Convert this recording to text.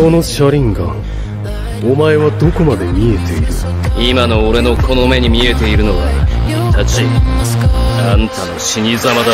その車輪がお前はどこまで見えている？今の俺のこの目に見えているのはたちあんたの死に様だ。